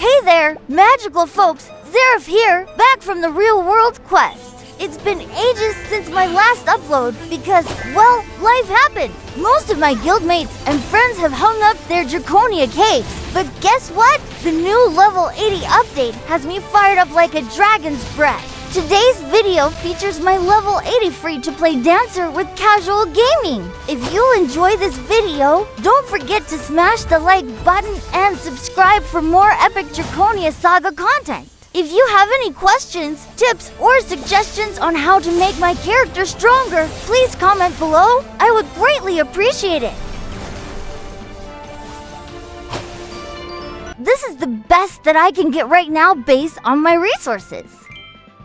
Hey there, magical folks! Zeref here, back from the real world quest. It's been ages since my last upload because, well, life happened. Most of my guildmates and friends have hung up their Draconia capes. But guess what? The new level 80 update has me fired up like a dragon's breath. Today's video features my level 80 free to play dancer with casual gaming. If you enjoy this video, don't forget to smash the like button and subscribe for more epic Draconia Saga content. If you have any questions, tips, or suggestions on how to make my character stronger, please comment below. I would greatly appreciate it. This is the best that I can get right now based on my resources.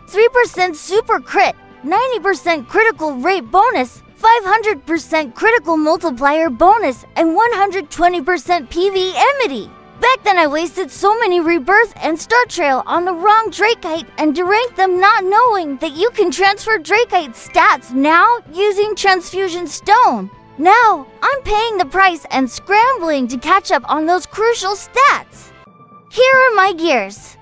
3% super crit, 90% critical rate bonus, 500% critical multiplier bonus, and 120% PV enmity. Back then, I wasted so many rebirth and star trail on the wrong Drakeite and deranked them not knowing that you can transfer Drakeite stats now using Transfusion Stone. Now, I'm paying the price and scrambling to catch up on those crucial stats. Here are my gears.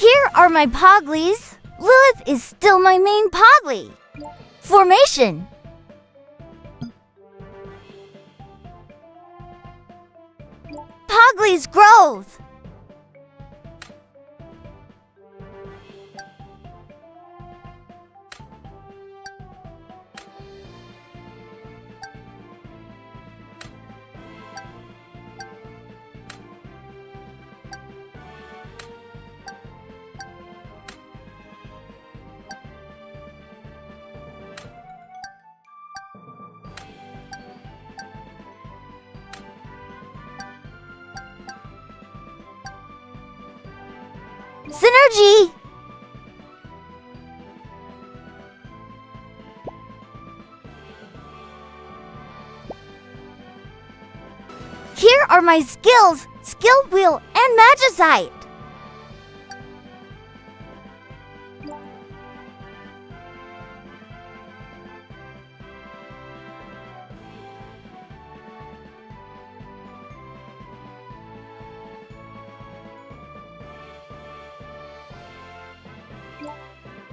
Here are my Poglies. Lilith is still my main Pogly. Formation. Poglies growth. Synergy! Here are my skills, Skill Wheel, and Magicite.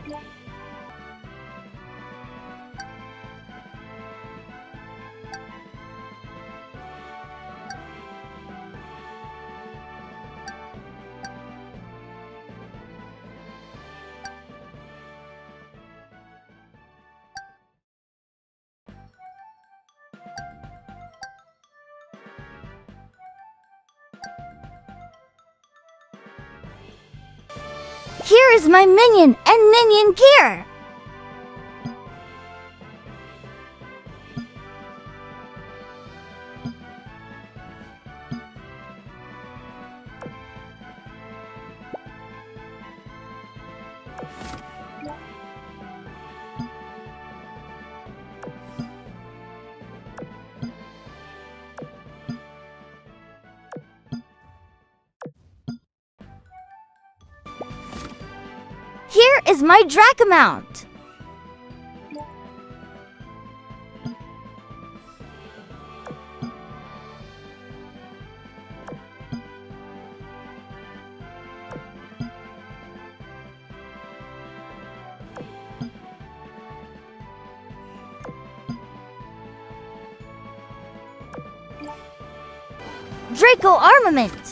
Bye. Here is my minion and minion gear. Is my Dracomount. Draco Armament.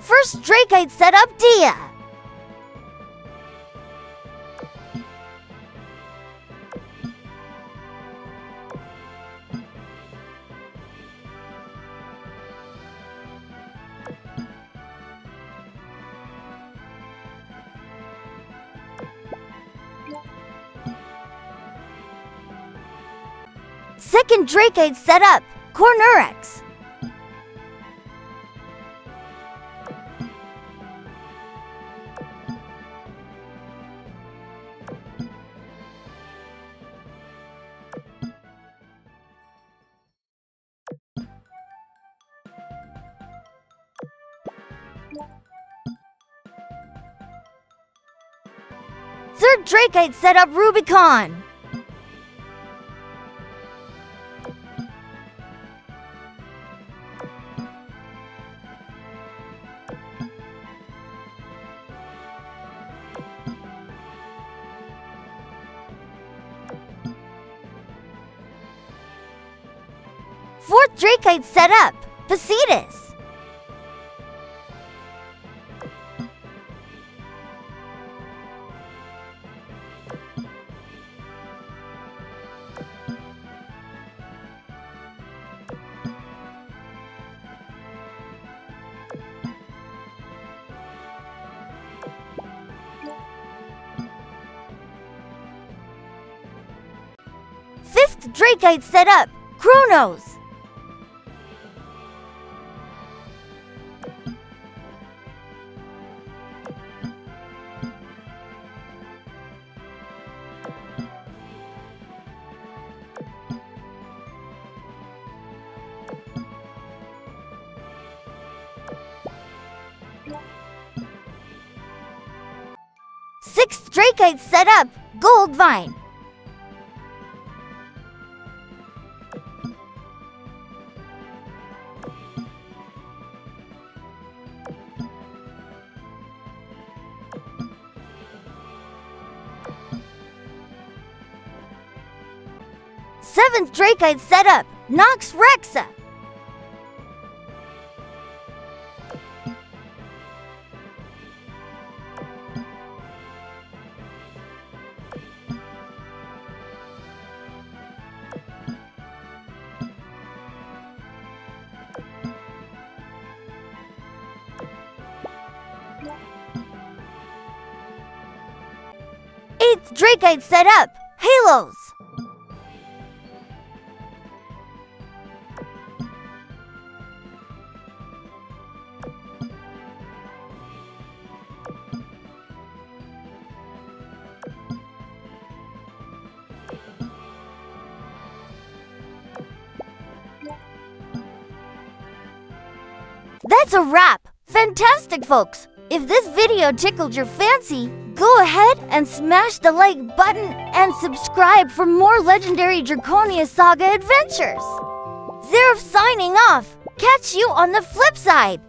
First Drakeite set up Dia. Second Drakeite set up, Cornurex. Third Drakeite set up Rubicon. Fourth Drakeite set up, Facetus. Drakeite set up, Chronos. Sixth Drakeite set up, Goldvine. Seventh Drakeite set up, Nox Rexa. Eighth Drakeite set up, Halos. That's a wrap! Fantastic, folks! If this video tickled your fancy, go ahead and smash the like button and subscribe for more legendary Draconia Saga adventures! Zeref signing off! Catch you on the flip side!